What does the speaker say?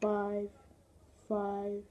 five, five,